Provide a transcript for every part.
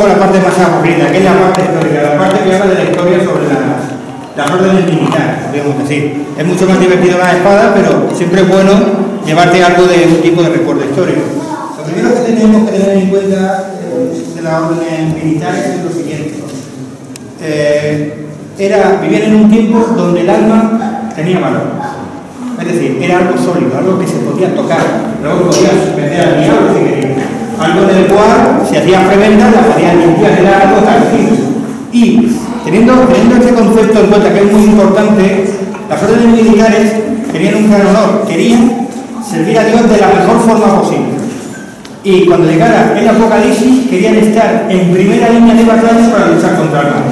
poco la parte más aburrida, que es la parte histórica, la parte que habla de la historia sobre las, las órdenes militares, digamos así. Es mucho más divertido la espada, pero siempre es bueno llevarte algo de un tipo de recuerdo histórico. Lo primero que tenemos que tener en cuenta eh, de las órdenes militares es lo siguiente. Eh, era, vivían en un tiempo donde el alma tenía valor. Es decir, era algo sólido, algo que se podía tocar, algo que podía meter al diablo si quería. Algo del cual se hacían preventas, las hacían limpias, era algo tranquilo. Y teniendo, teniendo este concepto en cuenta que es muy importante, las órdenes militares tenían un gran honor, querían servir a Dios de la mejor forma posible. Y cuando llegara el apocalipsis, querían estar en primera línea de batalla para luchar contra el mal.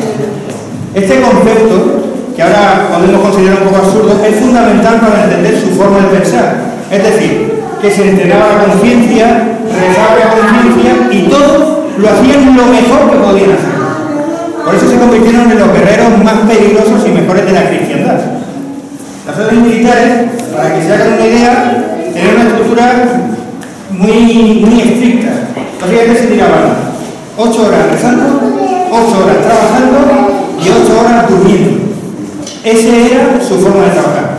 Este concepto, que ahora podemos considerar un poco absurdo, es fundamental para entender su forma de pensar. Es decir, que se entrenaba la conciencia, rezaba la conciencia y todos lo hacían lo mejor que podían hacer. Por eso se convirtieron en los guerreros más peligrosos y mejores de la cristiandad. Las órdenes militares, para que se hagan una idea, tenían una estructura muy, muy estricta. Entonces, que se tiraban 8 horas rezando, 8 horas trabajando y 8 horas durmiendo. Esa era su forma de trabajar.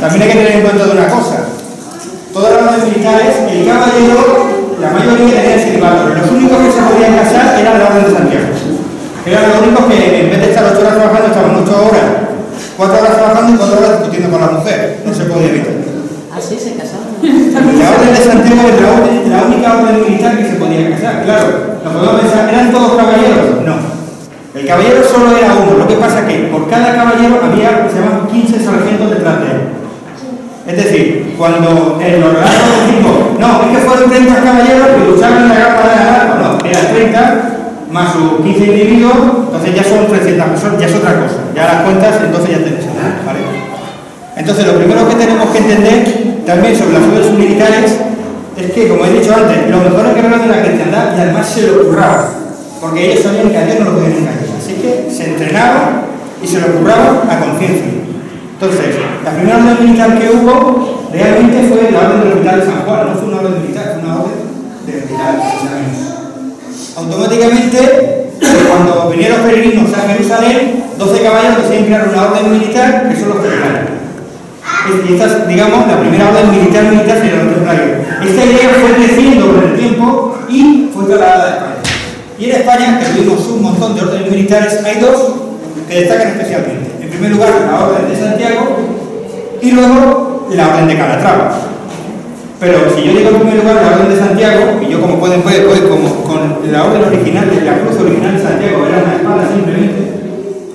También hay que tener en cuenta de una cosa. Todas las órdenes militares, el caballero, la mayoría tenía silbato, pero los únicos que se podían casar eran la orden de Santiago. Eran los únicos que en vez de estar 8 horas trabajando, estaban 8 horas, 4 horas trabajando y 4 horas discutiendo con la mujer. No se podía evitar. Así se casaron. La orden de Santiago es la, orden- la única orden militar que se podía casar. Claro, nos podemos pensar, ¿eran todos caballeros? No. El caballero solo era uno. Lo que pasa es que por cada caballero había, se llaman 15 sargentos detrás de él. Es decir, cuando en los relatos decimos, no, es que fueron 30 caballeros que lucharon en la guerra de la no, eran 30 más sus 15 individuos, entonces ya son 300 personas, ya es otra cosa. Ya las cuentas, entonces ya tenés. ¿vale? Entonces, lo primero que tenemos que entender también sobre las órdenes militares es que, como he dicho antes, los mejores guerreros de la cristiandad y además se lo curraban, porque ellos sabían que a Dios no lo podían engañar. Así que se entrenaban y se lo curraban a conciencia. Entonces, la primera orden militar que hubo realmente fue la orden hospital de San Juan, no fue una orden militar, fue una orden de precisamente. Automáticamente, cuando vinieron peregrinos a Jerusalén, 12 caballeros deciden crear una orden militar que son los templarios. Y esta es, digamos, la primera orden militar militar sería los templarios. Esta idea fue creciendo con el tiempo y fue trasladada a España. Y en España, que tuvimos un montón de órdenes militares, hay dos que destacan especialmente. Primer lugar, la orden de Santiago y luego la orden de Calatrava. Pero si yo digo en primer lugar la orden de Santiago, y yo como pueden ver, voy como con la orden original, la cruz original de Santiago, era una espada simplemente,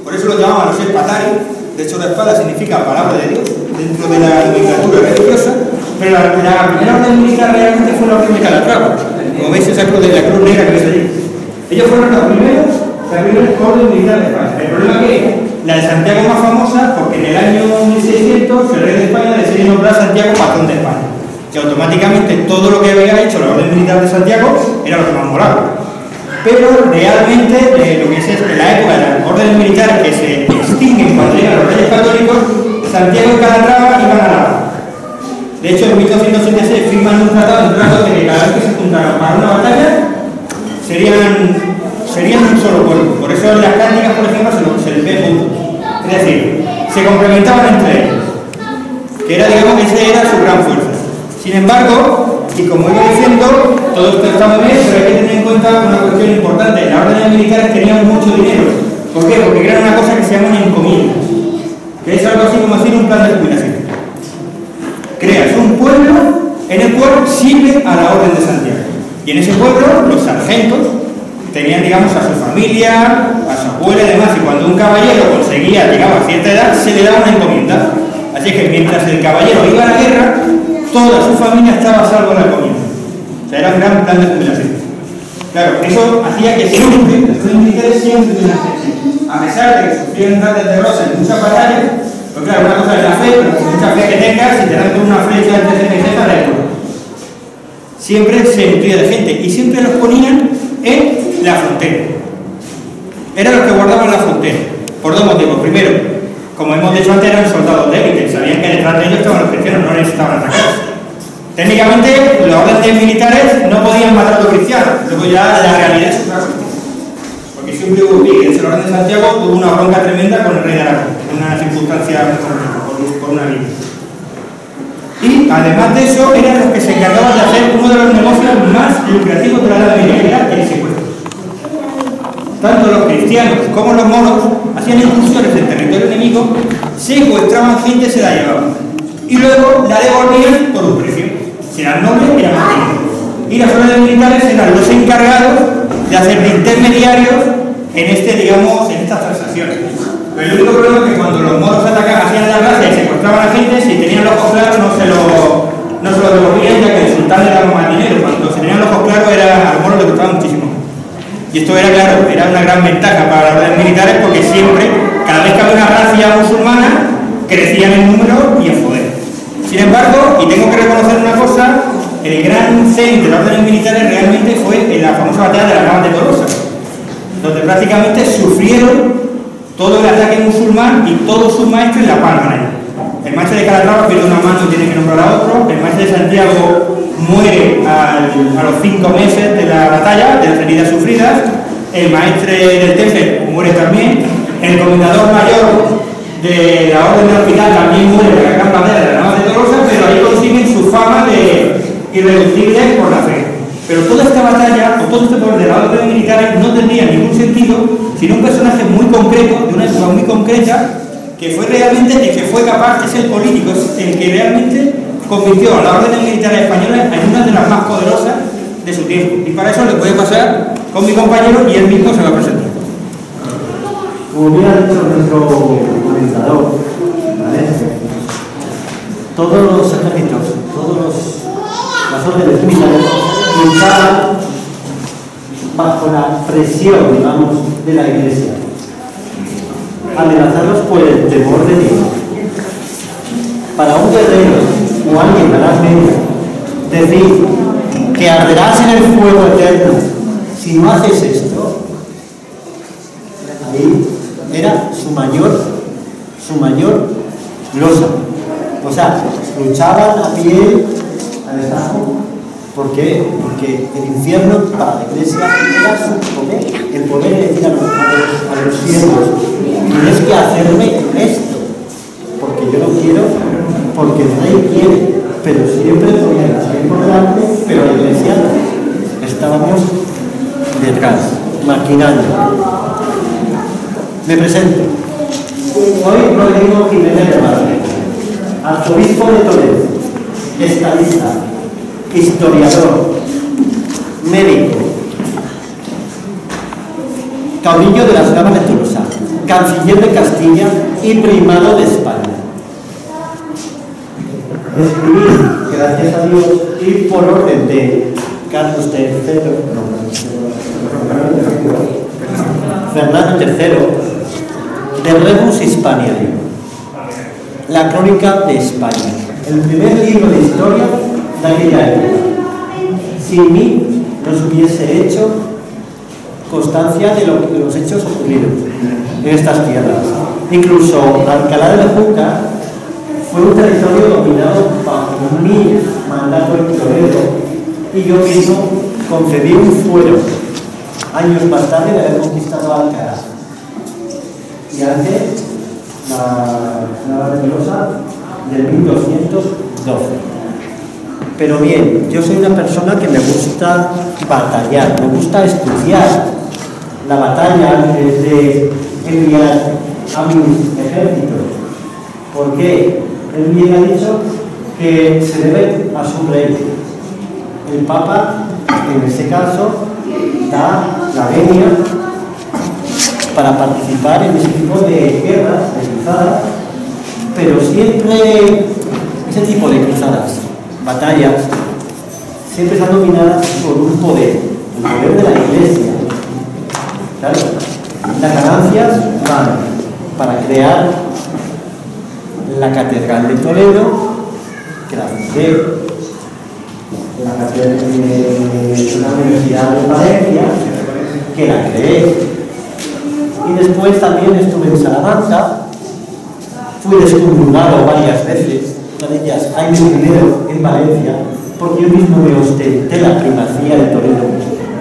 por eso lo llamaban los espatari, de hecho la espada significa palabra de Dios dentro de la nomenclatura religiosa, pero la, primera orden militar realmente fue la orden de Calatrava, como veis esa cruz de la cruz negra que veis allí. Ellos fueron los primeros, la primera orden militar de España. El problema que la de Santiago es más famosa porque en el año 1600 el rey de España decidió nombrar a Santiago patrón de España que automáticamente todo lo que había hecho la orden militar de Santiago era lo que más molaba. Pero realmente eh, lo que es en la época de las órdenes militares que se extinguen cuando llegan los reyes católicos, Santiago y Calatrava iban a la. De hecho, en 1286 firman un tratado, un tratado de que cada vez que se juntaran para una batalla serían, serían un solo pueblo. Por eso las cánticas, por ejemplo, se, les ve juntos. Es decir, se complementaban entre ellos. Que era, digamos, que esa era su gran fuerza. Sin embargo, y como iba diciendo, todo esto está muy bien, pero hay que tener en cuenta una cuestión importante. Las órdenes militares tenían mucho dinero. ¿Por qué? Porque crean una cosa que se llama encomiendas. Que es algo así como decir un plan de jubilación. Creas un pueblo en el cual sirve a la orden de Santiago. Y en ese pueblo, los sargentos tenían, digamos, a su familia, a su abuela y demás. Y cuando un caballero conseguía, llegaba a cierta edad, se le daba una encomienda. Así que mientras el caballero iba a la guerra, toda su familia estaba a salvo de la encomienda. O sea, era un gran plan de jubilación. Claro, eso hacía que siempre, los militares siempre tuvieran. A pesar de que sufrieron grandes derrotas en muchas batallas, pues claro, una cosa es la fe, pero mucha fe que tengas, si te dan con una flecha antes de que da igual. Siempre se nutría de gente y siempre los ponían en la frontera. eran los que guardaban la frontera, por dos motivos. Primero, como hemos dicho antes, eran soldados débiles, sabían que detrás de ellos estaban los cristianos, no necesitaban atacar. Técnicamente, los órdenes militares no podían matar a los cristianos, luego ya la realidad es otra Porque siempre hubo que el orden de Santiago tuvo una bronca tremenda con el rey de Aragón, en una circunstancia por una vida. Y además de eso, eran los que se encargaban de hacer uno de los negocios más lucrativos de la Edad Media, el secuestro. Tanto los cristianos como los moros hacían incursiones en territorio enemigo, secuestraban gente y se la llevaban. Y luego la devolvían por un precio. Si eran nobles, eran más Y las órdenes militares eran los encargados de hacer de intermediarios en este, digamos, en estas transacciones. Pero el único problema es que cuando los moros atacaban, hacían la gracia y secuestraban a gente, si tenían los ojos claros no se lo, devolvían ya que el sultán le daba más dinero. Cuando se tenían los ojos claros era, al moro le costaba muchísimo. Esto era, claro, era una gran ventaja para las órdenes militares porque siempre, cada vez que había una racia musulmana, crecían en número y en poder. Sin embargo, y tengo que reconocer una cosa, el gran centro de las órdenes militares realmente fue en la famosa batalla de la Navas de Tolosa, donde prácticamente sufrieron todo el ataque musulmán y todos sus maestros en la palma. El maestro de Calatrava pierde una mano y tiene que nombrar a otro, el maestro de Santiago muere a los cinco meses de la batalla, de las heridas sufridas, el maestro del Tefe muere también, el comendador mayor de la Orden del Hospital también muere de la gran de la Nava de Tolosa, pero ahí consiguen su fama de irreductible por la fe. Pero toda esta batalla, o todo este poder de la orden militar no tendría ningún sentido sin un personaje muy concreto, de una época muy concreta, que fue realmente el que fue capaz de ser político, el que realmente convirtió a la orden militar española en una de las más poderosas de su tiempo. Y para eso le puede pasar con mi compañero y él mismo se va a presentar. Como bien ha dicho nuestro comentador, todos los ejércitos, todas las órdenes militares luchaban bajo la presión, digamos, de la Iglesia, amenazarlos por el temor de Dios. Para un guerrero o alguien de medias, decir que arderás en el fuego eterno si no haces esto, ahí era su mayor, su mayor losa. O sea, luchaban a pie, a destajo. ¿Por qué? Porque el infierno para la iglesia era su poder. El poder de decir a los, a los siervos, tienes que hacerme esto. Porque yo no quiero, porque el rey quiere. Pero siempre podía seguir por delante, pero la iglesia estábamos detrás, maquinando. Me presento. Hoy Rodrigo Jiménez de Barrio, arzobispo de Toledo, estadista, historiador, médico, caudillo de las Gamas de Tolosa, canciller de Castilla y primado de España. Escribí, gracias a Dios, y por orden de Carlos III, Fernando III, de Rebus Hispaniae, la crónica de España, el primer libro de historia de aquella época. Sin mí no se hubiese hecho constancia de los hechos ocurridos en estas tierras. Incluso Alcalá de la Junta fue un territorio dominado bajo mi mandato en Toledo y yo mismo concedí un fuero años más tarde de haber conquistado Alcalá y hace la Nueva Velosa del 1212. Pero bien, yo soy una persona que me gusta batallar, me gusta estudiar la batalla antes de enviar a mis ejércitos. ¿Por qué? Él bien ha dicho que se debe a su rey. El Papa, en este caso, da la venia para participar en ese tipo de guerras, de cruzadas, pero siempre ese tipo de cruzadas, batallas, siempre están dominadas por un poder, el poder de la iglesia. Claro, las ganancias van para crear la Catedral de Toledo, que la fundé, la Catedral de la Universidad de Valencia, que la creé, Y después también estuve en Salamanca, fui descomulgado varias veces, una de ellas Jaime I en Valencia, porque yo mismo me ostenté la primacía de Toledo,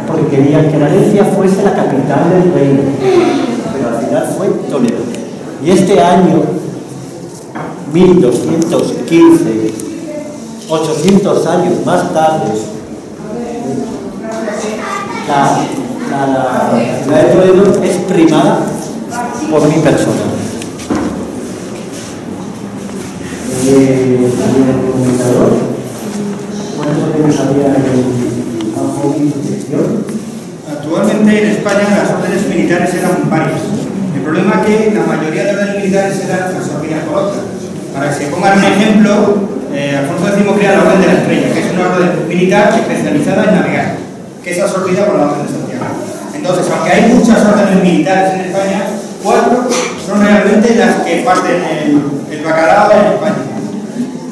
porque quería que Valencia fuese la capital del reino, pero al final fue Toledo. Y este año, 1215, 800 años más tarde, la, ciudad de Toledo es primada por mi persona. Actualmente en España las órdenes militares eran varias. El problema es que la mayoría de órdenes militares eran absorbidas por otras. Para que se pongan un ejemplo, eh, Alfonso X crea la Orden de la Estrella, que es una orden militar especializada en navegar, que es absorbida por la Orden de Santiago. Entonces, aunque hay muchas órdenes militares en España, cuatro son realmente las que parten el, el bacalao en España.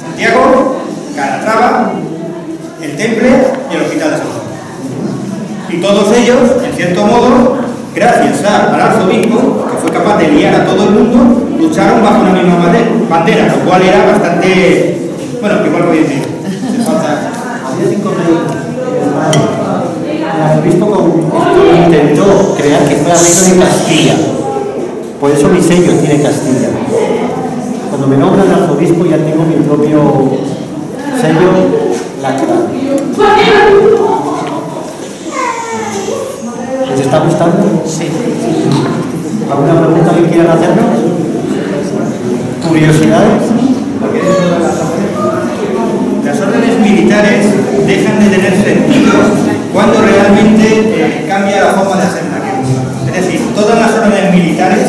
Santiago, Calatrava, el Temple y el Hospital de San Juan. Y todos ellos, en cierto modo, gracias al arzobispo, que fue capaz de liar a todo el mundo, lucharon bajo una misma bandera, lo cual era bastante... Bueno, igual voy a decir. Había cinco El arzobispo intentó crear que fuera reino de Castilla. Por eso mi sello tiene Castilla. Cuando me nombran arzobispo ya tengo mi propio sello lacrado. ¿Les está gustando? Sí. ¿Alguna pregunta que quieran hacernos? ¿Curiosidades? Las órdenes militares dejan de tener sentido cuando realmente eh, cambia la forma de hacer la Es decir, todas las órdenes militares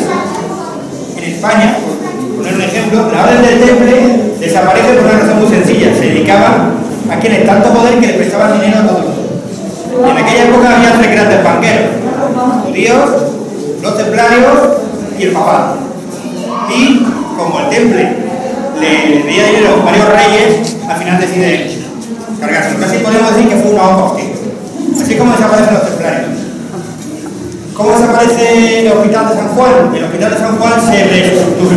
en España, por poner un ejemplo, la orden del temple desaparece por una razón muy sencilla. Se dedicaba a quienes tanto poder que le prestaban dinero a todo el mundo. En aquella época había tres grandes banqueros, judíos, los templarios y el papado. Y como el temple le pedía dinero a varios reyes, al final decide cargarse. Casi podemos decir que fue una hoja Así como desaparecen los templarios. ¿Cómo desaparece el hospital de San Juan? El hospital de San Juan se reestructura,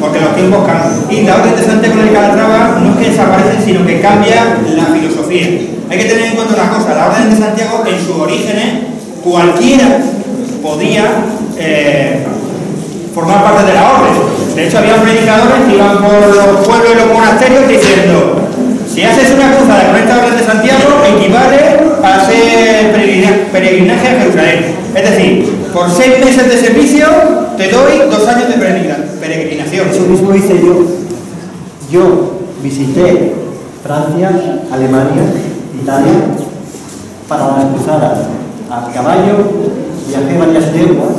porque los tiempos cambian. Y la orden de Santiago de Calatrava no es que desaparece, sino que cambia la filosofía. Hay que tener en cuenta una cosa, la orden de Santiago en sus orígenes, cualquiera podía eh, formar parte de la orden. De hecho, había predicadores que iban por los pueblos y los monasterios diciendo, si haces una cruzada con esta orden de Santiago, equivale a hacer peregrinaje a Jerusalén. Es decir, por seis meses de servicio te doy dos años de peregrinación. Eso mismo hice yo. Yo visité Francia, Alemania, Italia, para las cruzadas a caballo, viajé varias lenguas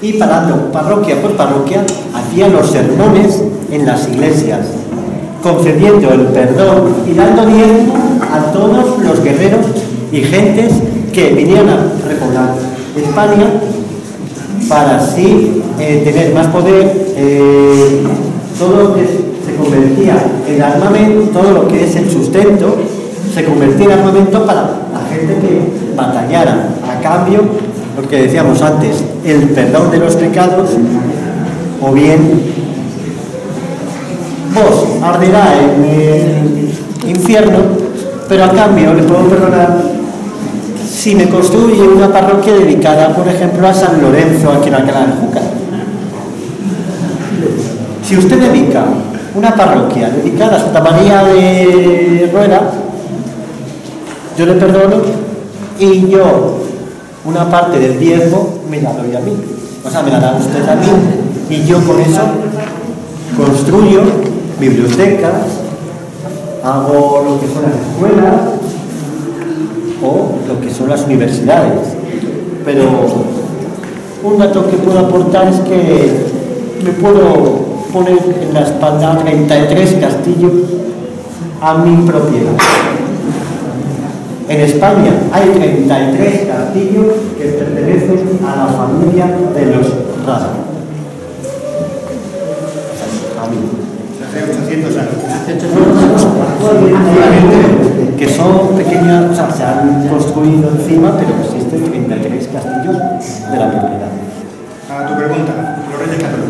y parando parroquia por parroquia hacía los sermones en las iglesias, concediendo el perdón y dando bien a todos los guerreros y gentes que vinieran a repoblar España para así eh, tener más poder, eh, todo convertía en armamento, todo lo que es el sustento, se convertía en armamento para la gente que batallara a cambio lo que decíamos antes, el perdón de los pecados o bien vos arderá en el infierno, pero a cambio le puedo perdonar si me construye una parroquia dedicada, por ejemplo, a San Lorenzo, aquí en Alcalá de Júcar. Si usted dedica una parroquia dedicada a Santa María de Rueda, yo le perdono y yo una parte del diezmo me la doy a mí. O sea, me la da usted a mí y yo con eso construyo bibliotecas, hago lo que son las escuelas o lo que son las universidades. Pero un dato que puedo aportar es que me puedo poner en la espalda 33 castillos a mi propiedad. En España hay 33 castillos que pertenecen a la familia de los. Hace 800 años. que son pequeñas, o sea, se han construido encima, pero existen 33 castillos de la propiedad. A tu pregunta, los reyes católicos.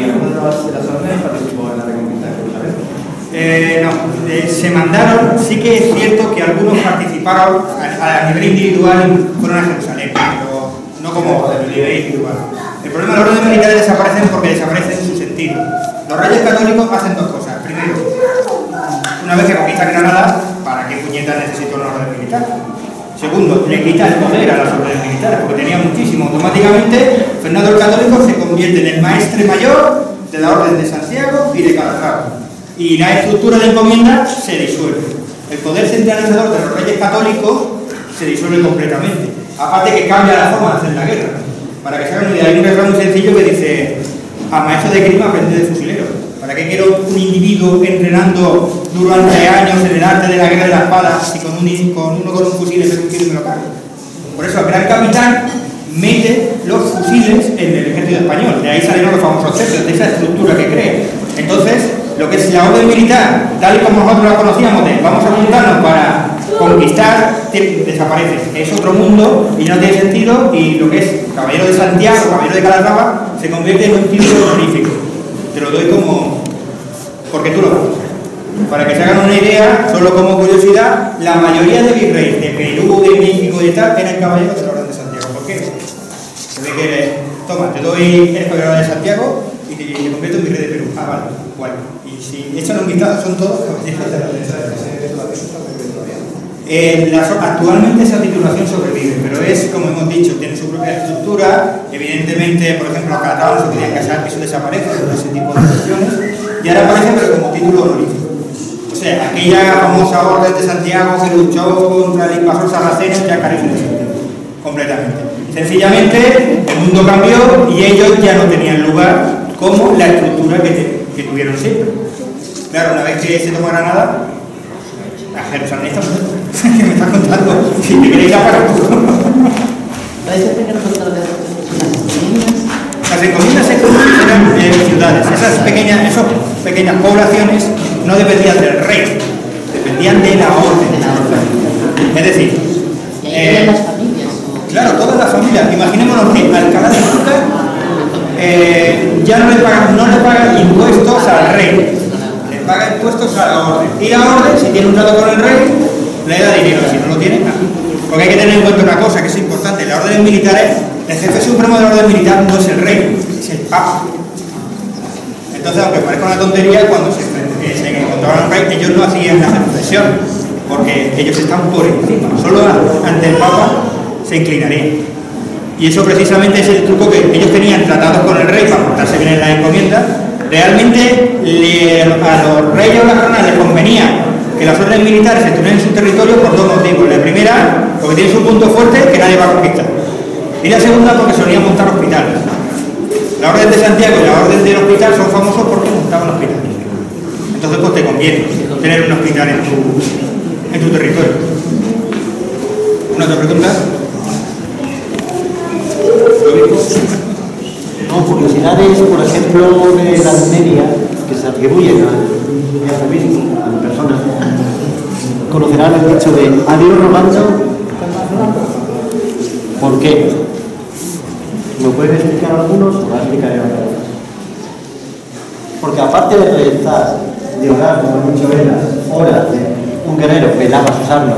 ¿Y alguno de de en de? Eh, no, eh, se mandaron, sí que es cierto que algunos participaron a, a nivel individual y fueron a Jerusalén, pero no como a nivel individual. El problema de los órdenes militares desaparecen porque desaparecen su sentido. Los reyes católicos hacen dos cosas. Primero, una vez que conquistan Granada, ¿para qué puñetas necesito una orden militar? Segundo, le quita el poder a las órdenes militares, porque tenía muchísimo. Automáticamente, Fernando se convierte en el maestre mayor de la Orden de Santiago y de Calatrava. Y la estructura de encomienda se disuelve. El poder centralizador de los reyes católicos se disuelve completamente. Aparte que cambia la forma de hacer la guerra. Para que se hagan idea, hay un refrán muy sencillo que dice, a maestro de grima aprende de fusilero. ¿Para qué quiero un individuo entrenando durante años en el arte de la guerra de la espada y con, un, con uno con un fusil es un tiro y me lo cargo? Por eso el gran capitán mete los fusiles en el ejército español. De ahí salieron los famosos cetros, de esa estructura que crea. Entonces, lo que es la orden militar, tal y como nosotros la conocíamos, de vamos a juntarnos para conquistar, desaparece. Es otro mundo y no tiene sentido y lo que es caballero de Santiago, caballero de Calatrava, se convierte en un título honorífico. Te lo doy como... porque tú lo vas. Para que se hagan una idea, solo como curiosidad, la mayoría de virreyes de Perú, de México y tal, eran caballeros de la Orden de Santiago. ¿Por qué? Toma, te doy, eres caballero de Santiago y te, te convierto en virrey de Perú. Ah, vale, guay. Y si echan un vistazo, son todos de la, actualmente esa titulación sobrevive, pero es, como hemos dicho, tiene su propia estructura. Evidentemente, por ejemplo, los catalanes se querían casar, que eso desaparece, todo ese tipo de cuestiones. Y ahora aparece, pero como título honorífico. O sea, aquella famosa orden de Santiago que luchó contra el invasor sarraceno ya carece de sentido, completamente. Sencillamente, el mundo cambió y ellos ya no tenían lugar como la estructura que, te, que tuvieron siempre. Claro, una vez que se tomó Granada, a Jerusalén está ¿Qué me estás contando? Si te queréis para Las encomiendas eran eh, ciudades. Esas pequeñas, esas pequeñas poblaciones no dependían del rey, dependían de la orden. Es decir, eh. Claro, todas las familias. Imaginémonos que Alcalá de Azúcar eh, ya no le pagan no le paga impuestos al rey, le paga impuestos a la orden. Y la orden, si tiene un trato con el rey, le da dinero, si no lo tiene, nada. Porque hay que tener en cuenta una cosa que es importante, la orden militar el jefe supremo de la orden militar no es el rey, es el papa. Entonces, aunque parezca una tontería, cuando se, se encontraban al rey, ellos no hacían la sucesión, porque ellos están por encima, solo ante el papa se inclinarían. Y eso precisamente es el truco que ellos tenían tratados con el rey para portarse bien en la encomienda. Realmente a los reyes o las coronas les convenía que las órdenes militares estuvieran en su territorio por dos motivos. La primera, porque tiene su punto fuerte que nadie va a conquistar. Y la segunda, porque solían montar hospitales. La orden de Santiago y la orden del hospital son famosos porque montaban hospitales. Entonces, pues te conviene tener un hospital en tu territorio. ¿Una otra pregunta? No, curiosidades, por ejemplo, de la media que se atribuyen obispo, a la persona, conocerán el dicho de a Dios robando. ¿Por qué? ¿Lo pueden explicar algunos o lo explicaré a Porque aparte de rezar, de orar, como dicho ellas, horas un guerrero velaba sus armas,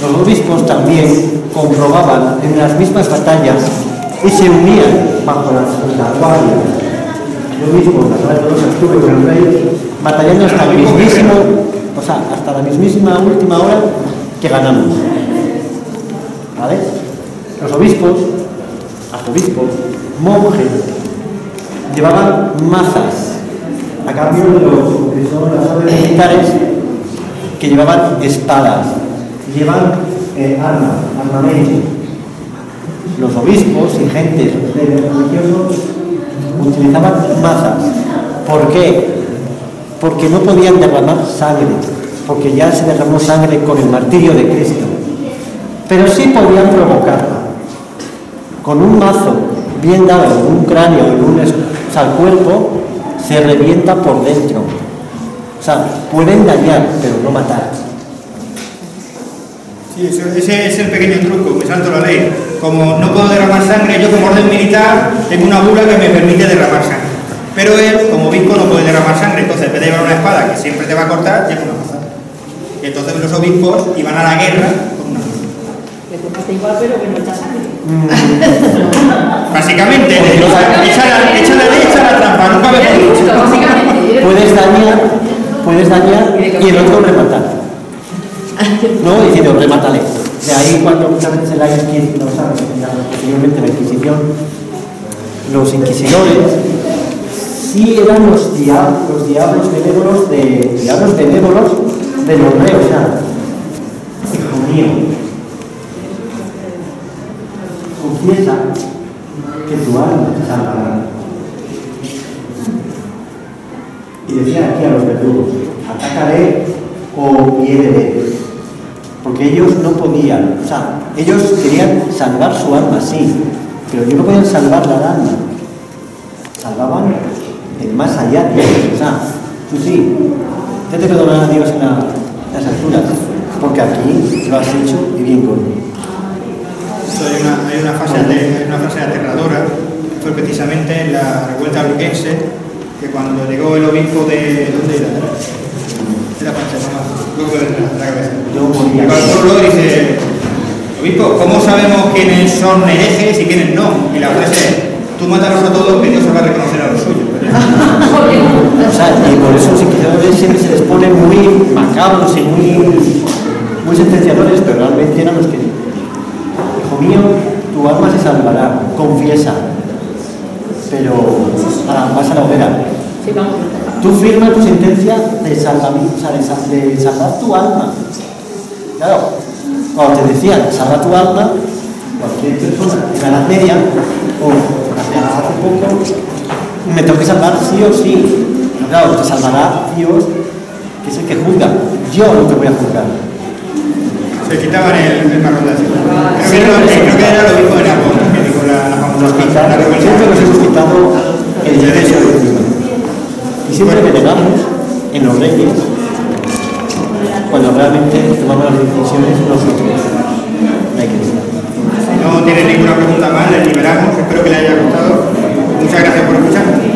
los obispos también comprobaban en las mismas batallas y se unían bajo la, la guardia. Yo mismo, la verdad, estuve con el rey batallando hasta el mismísimo, o sea, hasta la mismísima última hora que ganamos. ¿Vale? Los obispos, arzobispos, monjes, llevaban mazas a cambio de los órdenes militares que llevaban espadas, llevan eh, armas, armamento. Los obispos y gentes religiosos utilizaban mazas. ¿Por qué? Porque no podían derramar sangre, porque ya se derramó sangre con el martirio de Cristo. Pero sí podían provocarla. Con un mazo bien dado en un cráneo, en un el cuerpo se revienta por dentro. O sea, pueden dañar, pero no matar. Sí, ese es el pequeño truco, me salto la ley. Como no puedo derramar sangre, yo como orden militar tengo una bula que me permite derramar sangre. Pero él, como obispo, no puede derramar sangre, entonces en vez de llevar una espada que siempre te va a cortar, lleva una maza. Y entonces los obispos iban a la guerra con una maza. Que cortaste igual, pero que no echa sangre. Básicamente, echa la, trampa, nunca me. Puedes dañar, puedes dañar y el otro rematar. No, diciendo, remátale. De ahí cuando muchas veces Inquisición, no sabes, ya posteriormente la Inquisición, los inquisidores sí eran los diablos, los diablos benévolos de diablos benévolos de los reos, o hijo mío, confiesa que tu alma te salvará. Y decía aquí a los verdugos, atacaré o hiérele. Porque ellos no podían, o sea, ellos querían salvar su alma, sí, pero ellos no podían salvar la alma. Salvaban el más allá de ellos. O sea, tú sí, ya te perdonará Dios en, la- en las alturas, porque aquí lo has hecho y bien conmigo. Hay una, hay una hay una fase aterradora, fue precisamente en la revuelta luquense, que cuando llegó el obispo de... ¿Dónde era? De la cabeza. Yo. Y dice, obispo, ¿cómo sabemos quiénes son herejes y quiénes no? Y la frase es, tú mátalos a todos que Dios se va a reconocer a los suyos. O sea, y por eso inquisidores siempre se les pone muy macabros y muy, muy sentenciadores, pero realmente eran los que, hijo mío, tu alma se salvará, confiesa, pero ahora vas a la hoguera. Sí, vamos. Tú firma tu sentencia de, sea, de, sal- de salvar tu alma. Claro, cuando te decían salva tu alma, cualquier persona en la Edad Media, o hace, hace poco, me tengo que salvar sí o sí. Pero claro, te salvará Dios, que es el que juzga. Yo no te voy a juzgar. Se quitaban el, el marrón de que, era, creo que era que dijo la, la famosa la revuelta. siempre nos hemos quitado el derecho de. Siempre delegamos en los reyes cuando realmente tomamos las decisiones nosotros. No tienen ninguna pregunta más, les liberamos. Espero que les haya gustado. Muchas gracias por escuchar.